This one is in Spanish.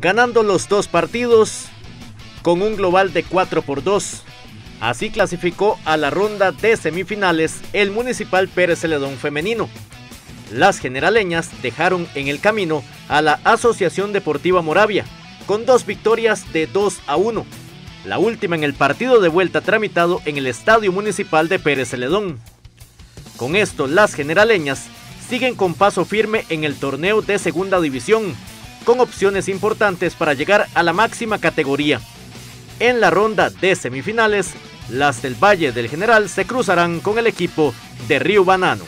ganando los dos partidos con un global de 4 por 2. Así clasificó a la ronda de semifinales el Municipal Pérez Celedón femenino. Las generaleñas dejaron en el camino a la Asociación Deportiva Moravia, con dos victorias de 2 a 1, la última en el partido de vuelta tramitado en el Estadio Municipal de Pérez Celedón. Con esto, las generaleñas siguen con paso firme en el torneo de Segunda División, con opciones importantes para llegar a la máxima categoría. En la ronda de semifinales, las del Valle del General se cruzarán con el equipo de Río Banano.